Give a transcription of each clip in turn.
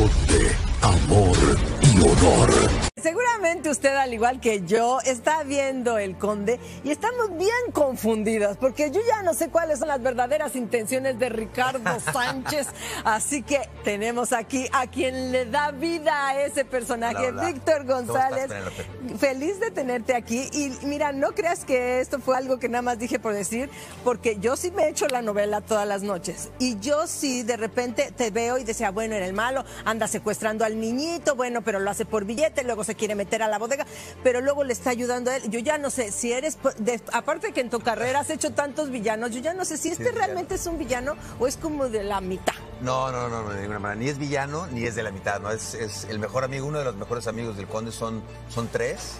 Conde, amor y honor. Seguramente usted, al igual que yo, está viendo el conde y estamos bien confundidos porque yo ya no sé cuáles son las verdaderas intenciones de Ricardo Sánchez. Así que tenemos aquí a quien le da vida a ese personaje, Hola, hola. Víctor ¿Cómo estás, González. Feliz de tenerte aquí. Y mira, no creas que esto fue algo que nada más dije por decir, porque yo sí me echo la novela todas las noches. Y yo sí de repente te veo y decía, bueno, era el malo, anda secuestrando al niñito, bueno, pero lo hace por billete, luego se quiere meter a la bodega, pero luego le está ayudando a él. Yo ya no sé si eres, de- aparte que en tu carrera has hecho tantos villanos, yo ya no sé si este realmente es un villano o es como de la mitad. No, no, no, no, de ninguna manera. Ni es villano, ni es de la mitad, ¿no? Es, es el mejor amigo, uno de los mejores amigos del conde son, son tres.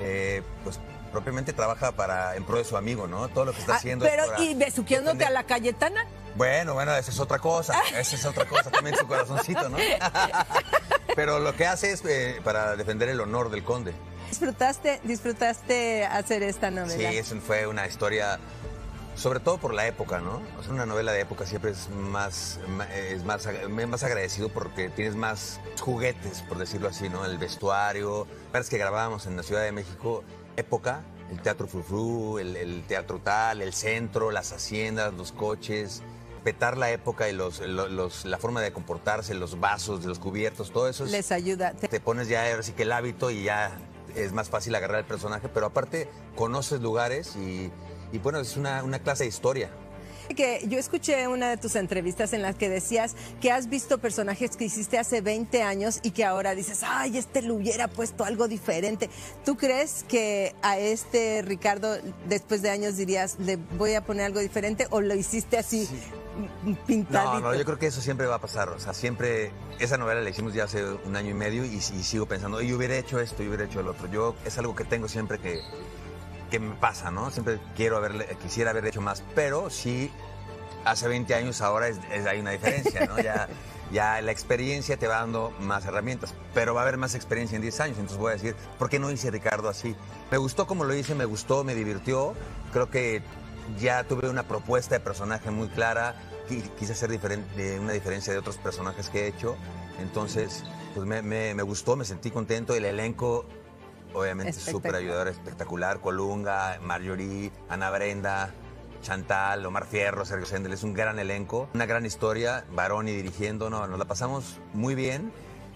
Eh, pues propiamente trabaja para en pro de su amigo, ¿no? Todo lo que está Ah, haciendo pero, es para ¿y besuqueándote a la Cayetana? Bueno, bueno, esa es otra cosa. Esa es otra cosa, también su corazoncito, ¿no? Pero lo que hace es eh, para defender el honor del conde. ¿Disfrutaste, disfrutaste hacer esta Sí, novela? eso fue una historia, sobre todo por la época, ¿no? O sea, una novela de época siempre es más, es más, más agradecido porque tienes más juguetes, por decirlo así, ¿no? El vestuario. Parece que grabábamos en la Ciudad de México, época, el Teatro Frufru, el, el Teatro Tal, el centro, las haciendas, los coches. Petar la época y los, lo- los- la forma de comportarse, los vasos, los cubiertos, todo eso es, Les ayuda. Te- pones ya ahora sí que el hábito y ya es más fácil agarrar el personaje, pero aparte conoces lugares y, y bueno, es una, una clase de historia. Que yo escuché una de tus entrevistas en las que decías que has visto personajes que hiciste hace 20 años y que ahora dices, ay, este le hubiera puesto algo diferente. ¿Tú crees que a este Ricardo, después de años, dirías, le voy a poner algo diferente o lo hiciste así mm, pintadito? No, no, yo creo que eso siempre va a pasar. O sea, siempre, esa novela la hicimos ya hace un año y medio y, y sigo pensando, yo hubiera hecho esto, yo hubiera hecho el otro. Yo, es algo que tengo siempre que, que me pasa, ¿no? Siempre quiero haberle, quisiera haber hecho más, pero sí, hace 20 años ahora es- es- hay una diferencia, ¿no? Ya, ya la experiencia te va dando más herramientas, pero va a haber más experiencia en 10 años, entonces voy a decir, ¿por qué no hice Ricardo así? Me gustó como lo hice, me gustó, me divirtió, creo que ya tuve una propuesta de personaje muy clara, qui- quise hacer diferente, una diferencia de otros personajes que he hecho, entonces pues me, me- me gustó, me sentí contento, el elenco obviamente súper ayudador, espectacular, Colunga, Marjorie, Ana Brenda, Chantal, Omar Fierro, Sergio Sendel, es un gran elenco, una gran historia, Baroni dirigiendo, no, nos la pasamos muy bien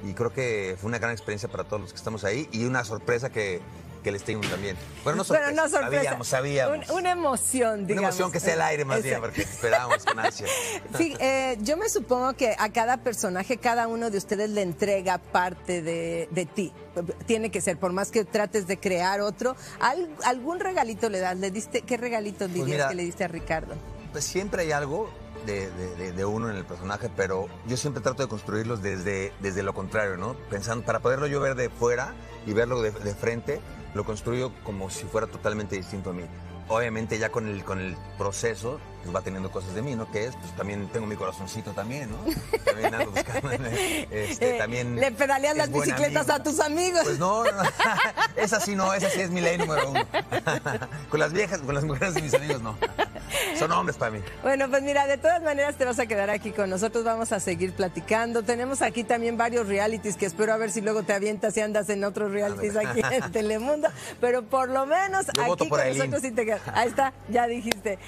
y creo que fue una gran experiencia para todos los que estamos ahí y una sorpresa que, que les tengo también. Bueno, no sorpresa, Bueno, no sorpresa. sabíamos, sabíamos. Un- una emoción, Una digamos. emoción que sea el aire más bien, porque esperábamos con ansia. Sí, eh, yo me supongo que a cada personaje, cada uno de ustedes le entrega parte de, de ti. Tiene que ser, por más que trates de crear otro, al- algún regalito le das. ¿Le diste, ¿Qué regalito dirías mira, que le diste a Ricardo? Pues siempre hay algo de, de- de- de uno en el personaje, pero yo siempre trato de construirlos desde, desde lo contrario, ¿no? Pensando, para poderlo yo ver de fuera y verlo de, de frente, lo construyo como si fuera totalmente distinto a mí. Obviamente ya con el, con el proceso, pues va teniendo cosas de mí, ¿no? Que es, pues también tengo mi corazoncito también, ¿no? También ando buscando, este, Eh, también... le pedaleas las bicicletas amigo. a tus amigos. Pues no, no, esa sí no, esa sí es mi ley número uno. con las viejas, con las mujeres de mis amigos no. Son hombres para mí. Bueno, pues mira, de todas maneras te vas a quedar aquí con nosotros, vamos a seguir platicando. Tenemos aquí también varios realities que espero a ver si luego te avientas y andas en otros realities aquí en Telemundo, pero por lo menos Yo aquí con nosotros sí te quedas. Ahí está, ya dijiste.